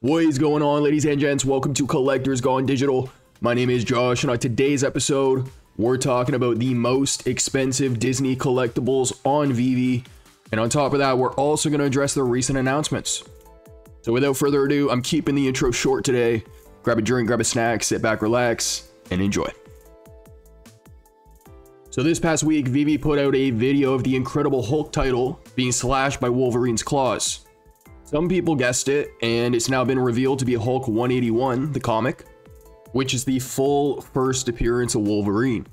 What is going on, ladies and gents? Welcome to Collectors Gone Digital. My name is Josh, and on today's episode, we're talking about the most expensive Disney collectibles on VeVe. And on top of that, we're also going to address the recent announcements. So without further ado, I'm keeping the intro short today. Grab a drink, grab a snack, sit back, relax, and enjoy. So this past week, VeVe put out a video of the Incredible Hulk title being slashed by Wolverine's claws. Some people guessed it, and it's now been revealed to be Hulk 181, the comic, which is the full first appearance of Wolverine.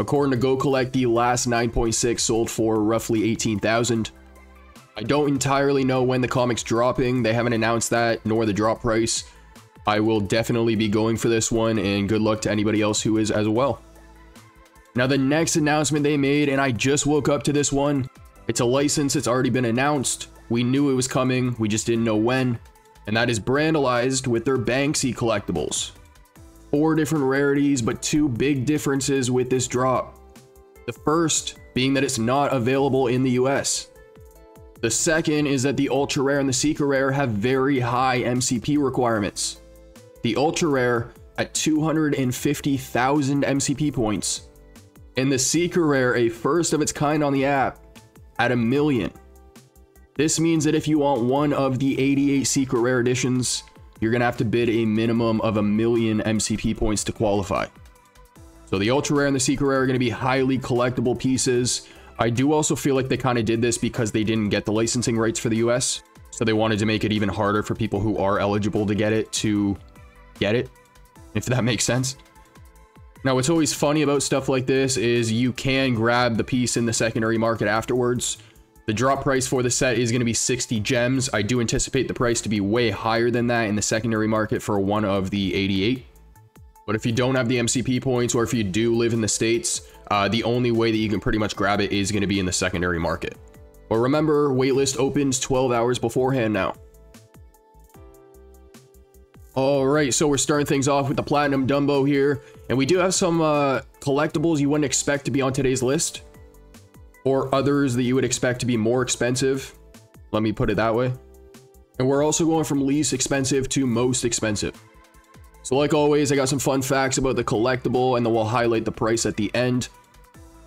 According to GoCollect, the last 9.6 sold for roughly 18,000. I don't entirely know when the comic's dropping, they haven't announced that, nor the drop price. I will definitely be going for this one, and good luck to anybody else who is as well. Now, the next announcement they made, and I just woke up to this one, it's a license, it's already been announced. We knew it was coming, we just didn't know when, and that is Brandalised with their Banksy collectibles. Four different rarities, but two big differences with this drop. The first being that it's not available in the US. The second is that the Ultra Rare and the Secret Rare have very high MCP requirements. The Ultra Rare at 250,000 MCP points, and the Secret Rare, a first of its kind on the app, at a million. This means that if you want one of the 88 secret rare editions, you're going to have to bid a minimum of a million MCP points to qualify. So the ultra rare and the secret rare are going to be highly collectible pieces. I do also feel like they kind of did this because they didn't get the licensing rights for the US. So they wanted to make it even harder for people who are eligible to get it to get it, if that makes sense. Now, what's always funny about stuff like this is you can grab the piece in the secondary market afterwards. The drop price for the set is going to be 60 gems. I do anticipate the price to be way higher than that in the secondary market for one of the 88. But if you don't have the MCP points or if you do live in the States, uh, the only way that you can pretty much grab it is going to be in the secondary market. But remember, waitlist opens 12 hours beforehand now. All right, so we're starting things off with the Platinum Dumbo here. And we do have some uh, collectibles you wouldn't expect to be on today's list or others that you would expect to be more expensive. Let me put it that way. And we're also going from least expensive to most expensive. So like always, I got some fun facts about the collectible and then we'll highlight the price at the end.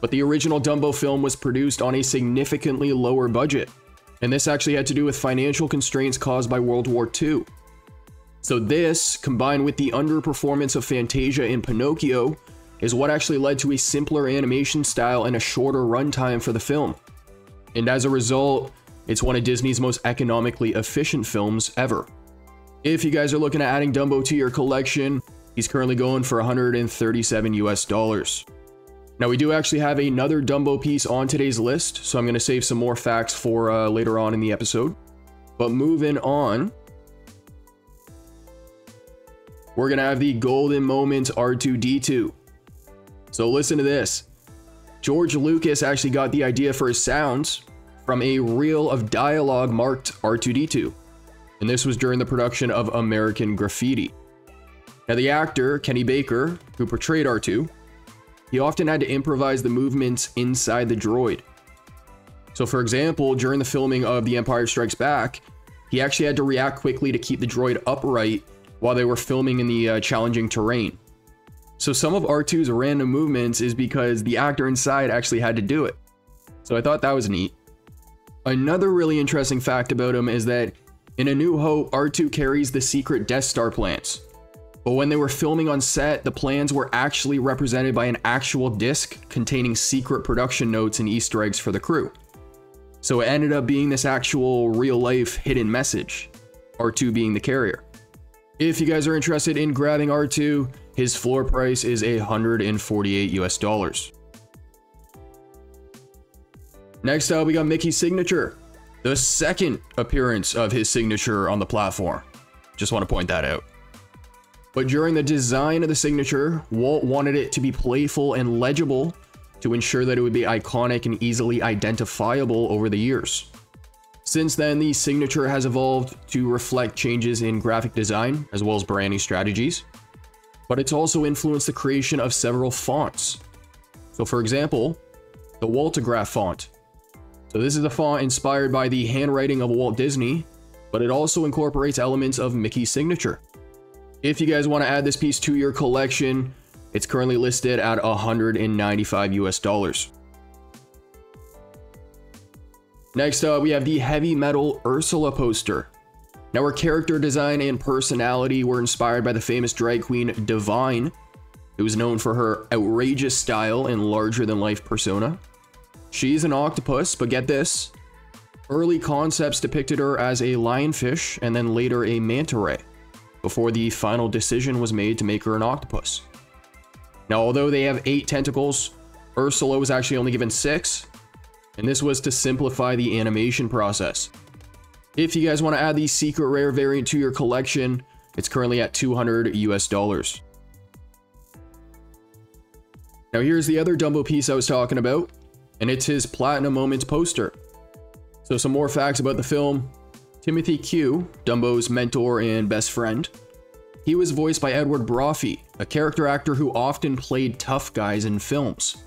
But the original Dumbo film was produced on a significantly lower budget. And this actually had to do with financial constraints caused by World War II. So this, combined with the underperformance of Fantasia and Pinocchio, is what actually led to a simpler animation style and a shorter runtime for the film. And as a result, it's one of Disney's most economically efficient films ever. If you guys are looking at adding Dumbo to your collection, he's currently going for 137 US dollars. Now we do actually have another Dumbo piece on today's list, so I'm going to save some more facts for uh, later on in the episode. But moving on, we're going to have the Golden Moment R2-D2. So listen to this. George Lucas actually got the idea for his sounds from a reel of dialogue marked R2D2. And this was during the production of American Graffiti. Now, the actor, Kenny Baker, who portrayed R2, he often had to improvise the movements inside the droid. So, for example, during the filming of The Empire Strikes Back, he actually had to react quickly to keep the droid upright while they were filming in the uh, challenging terrain. So some of R2's random movements is because the actor inside actually had to do it. So I thought that was neat. Another really interesting fact about him is that in A New Hope, R2 carries the secret Death Star plans. But when they were filming on set, the plans were actually represented by an actual disc containing secret production notes and Easter eggs for the crew. So it ended up being this actual real life hidden message, R2 being the carrier. If you guys are interested in grabbing R2, his floor price is 148 US dollars. Next up, we got Mickey's signature. The second appearance of his signature on the platform. Just want to point that out. But during the design of the signature, Walt wanted it to be playful and legible to ensure that it would be iconic and easily identifiable over the years. Since then, the signature has evolved to reflect changes in graphic design as well as branding strategies but it's also influenced the creation of several fonts. So for example, the Waltograph font. So this is a font inspired by the handwriting of Walt Disney, but it also incorporates elements of Mickey's signature. If you guys want to add this piece to your collection, it's currently listed at 195 US dollars. Next up, we have the Heavy Metal Ursula poster. Now, her character design and personality were inspired by the famous drag queen Divine, who was known for her outrageous style and larger than life persona. She's an octopus, but get this early concepts depicted her as a lionfish and then later a manta ray, before the final decision was made to make her an octopus. Now, although they have eight tentacles, Ursula was actually only given six, and this was to simplify the animation process. If you guys want to add the secret rare variant to your collection, it's currently at 200 US dollars. Now here's the other Dumbo piece I was talking about, and it's his Platinum Moments poster. So some more facts about the film. Timothy Q, Dumbo's mentor and best friend. He was voiced by Edward Brophy, a character actor who often played tough guys in films.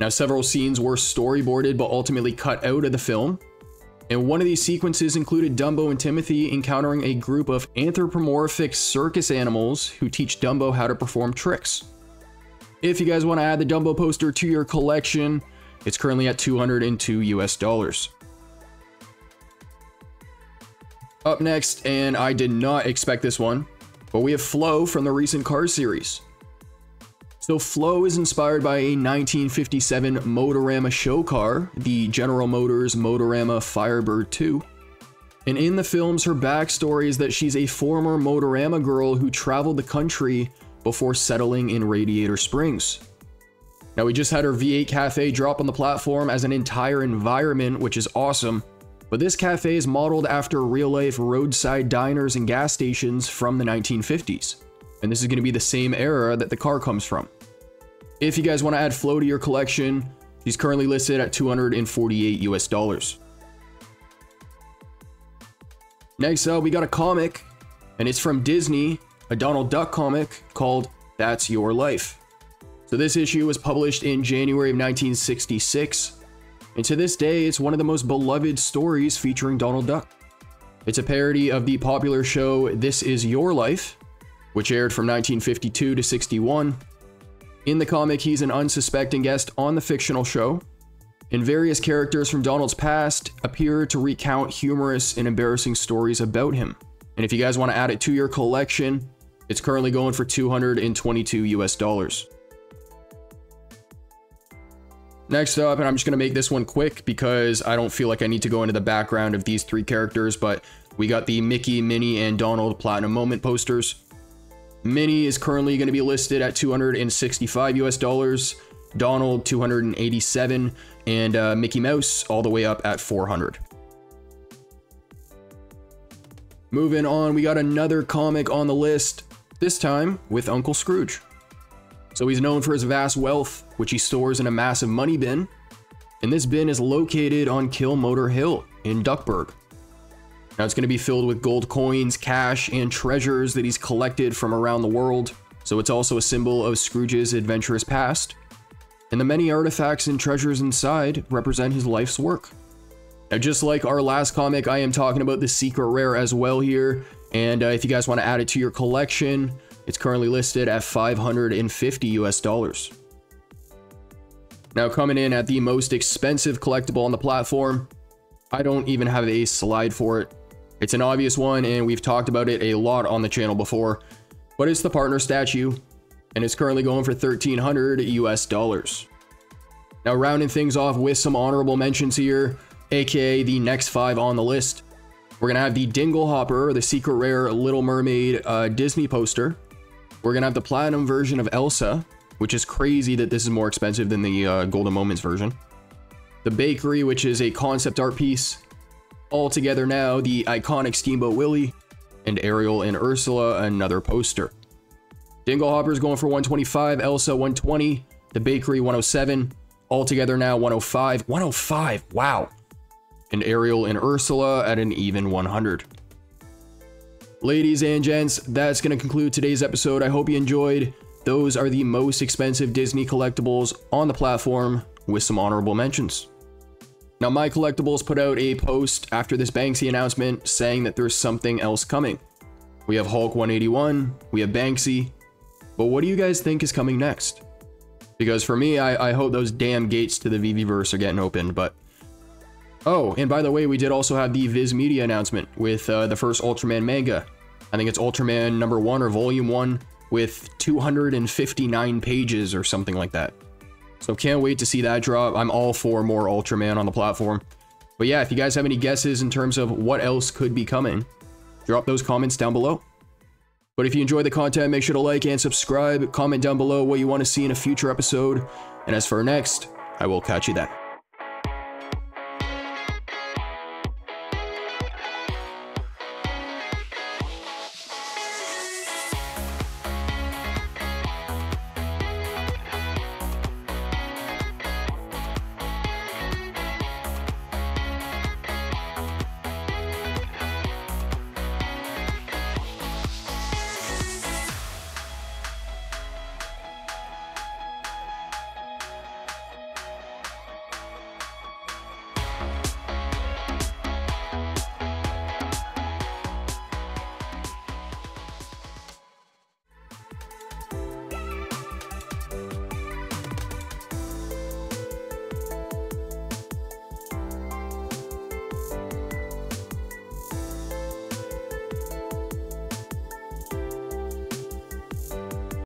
Now several scenes were storyboarded but ultimately cut out of the film, and one of these sequences included Dumbo and Timothy encountering a group of anthropomorphic circus animals who teach Dumbo how to perform tricks. If you guys want to add the Dumbo poster to your collection, it's currently at 202 US dollars. Up next, and I did not expect this one, but we have Flo from the recent Cars series. So Flo is inspired by a 1957 Motorama show car, the General Motors Motorama Firebird 2. And in the films, her backstory is that she's a former Motorama girl who traveled the country before settling in Radiator Springs. Now, we just had our V8 Cafe drop on the platform as an entire environment, which is awesome. But this cafe is modeled after real life roadside diners and gas stations from the 1950s. And this is going to be the same era that the car comes from. If you guys want to add Flo to your collection, he's currently listed at 248 US dollars. Next up, we got a comic, and it's from Disney a Donald Duck comic called That's Your Life. So this issue was published in January of 1966, and to this day, it's one of the most beloved stories featuring Donald Duck. It's a parody of the popular show This Is Your Life, which aired from 1952 to 61. In the comic, he's an unsuspecting guest on the fictional show, and various characters from Donald's past appear to recount humorous and embarrassing stories about him. And if you guys want to add it to your collection, it's currently going for 222 US dollars. Next up, and I'm just going to make this one quick because I don't feel like I need to go into the background of these three characters, but we got the Mickey, Minnie, and Donald Platinum Moment posters. Minnie is currently going to be listed at 265 US dollars, Donald 287, and uh, Mickey Mouse all the way up at 400. Moving on, we got another comic on the list this time with Uncle Scrooge. So he's known for his vast wealth, which he stores in a massive money bin, and this bin is located on Killmotor Hill in Duckburg. Now it's going to be filled with gold coins, cash, and treasures that he's collected from around the world, so it's also a symbol of Scrooge's adventurous past. And the many artifacts and treasures inside represent his life's work. Now, just like our last comic, I am talking about the secret rare as well here, and uh, if you guys want to add it to your collection, it's currently listed at 550 US dollars. Now coming in at the most expensive collectible on the platform, I don't even have a slide for it. It's an obvious one and we've talked about it a lot on the channel before, but it's the partner statue and it's currently going for 1300 US dollars. Now rounding things off with some honorable mentions here, aka the next five on the list. We're gonna have the Dinglehopper, the secret rare Little Mermaid uh, Disney poster. We're gonna have the platinum version of Elsa, which is crazy that this is more expensive than the uh, Golden Moments version. The Bakery, which is a concept art piece. All together now, the iconic Steamboat Willie, and Ariel and Ursula, another poster. Dinglehopper's going for 125, Elsa 120, the Bakery 107, all together now 105. 105, wow and Ariel and Ursula at an even 100. Ladies and gents, that's going to conclude today's episode. I hope you enjoyed. Those are the most expensive Disney collectibles on the platform with some honorable mentions. Now, My Collectibles put out a post after this Banksy announcement saying that there's something else coming. We have Hulk 181, we have Banksy, but what do you guys think is coming next? Because for me, I, I hope those damn gates to the VeVerse are getting opened, but... Oh, and by the way, we did also have the Viz Media announcement with uh, the first Ultraman manga. I think it's Ultraman number 1 or volume 1 with 259 pages or something like that. So can't wait to see that drop. I'm all for more Ultraman on the platform. But yeah, if you guys have any guesses in terms of what else could be coming, drop those comments down below. But if you enjoy the content, make sure to like and subscribe. Comment down below what you want to see in a future episode. And as for next, I will catch you then.